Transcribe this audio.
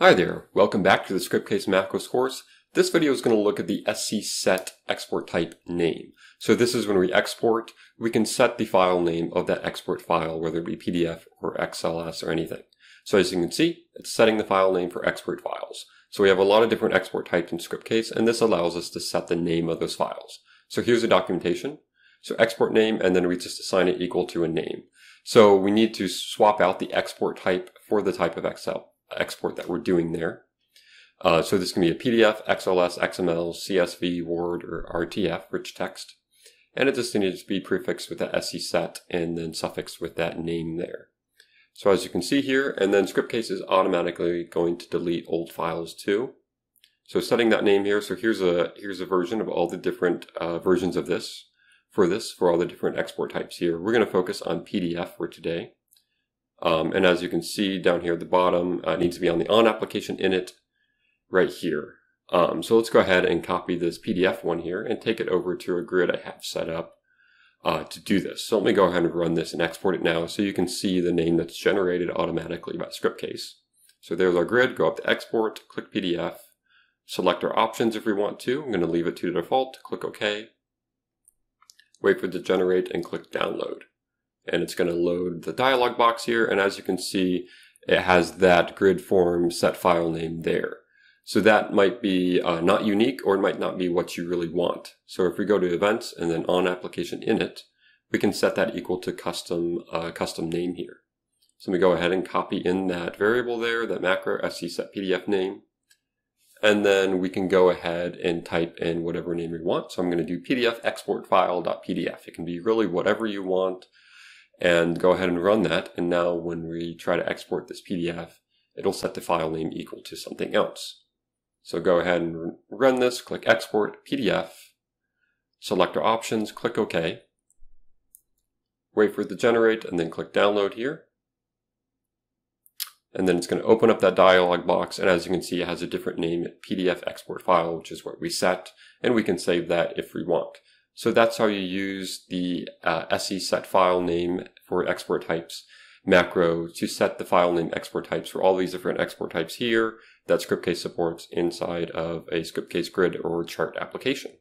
Hi there, welcome back to the Scriptcase macros course. This video is going to look at the SC set export type name. So this is when we export, we can set the file name of that export file, whether it be PDF or XLS or anything. So as you can see, it's setting the file name for export files. So we have a lot of different export types in Scriptcase, and this allows us to set the name of those files. So here's the documentation. So export name, and then we just assign it equal to a name. So we need to swap out the export type for the type of Excel export that we're doing there. Uh, so this can be a PDF, XLS, XML, CSV, Word, or RTF, rich text. And it just needs to be prefixed with the SC set and then suffixed with that name there. So as you can see here, and then Scriptcase is automatically going to delete old files too. So setting that name here, so here's a here's a version of all the different uh, versions of this for this, for all the different export types here. We're going to focus on PDF for today. Um, and as you can see down here at the bottom, uh, it needs to be on the on application init right here. Um, so let's go ahead and copy this PDF one here and take it over to a grid I have set up uh, to do this. So let me go ahead and run this and export it now so you can see the name that's generated automatically by Scriptcase. So there's our grid, go up to export, click PDF, select our options if we want to. I'm going to leave it to the default, click OK, wait for it to generate and click download and it's going to load the dialog box here. And as you can see, it has that grid form set file name there. So that might be uh, not unique or it might not be what you really want. So if we go to events and then on application init, we can set that equal to custom, uh, custom name here. So we go ahead and copy in that variable there, that macro sc set PDF name. And then we can go ahead and type in whatever name we want. So I'm going to do PDF export file.pdf. It can be really whatever you want and go ahead and run that. And now when we try to export this PDF, it'll set the file name equal to something else. So go ahead and run this, click export PDF, select our options, click OK, wait for it to generate, and then click download here. And then it's going to open up that dialog box. And as you can see, it has a different name, PDF export file, which is what we set. And we can save that if we want. So that's how you use the uh, SC set file name for export types macro to set the file name export types for all these different export types here that Scriptcase supports inside of a Scriptcase grid or chart application.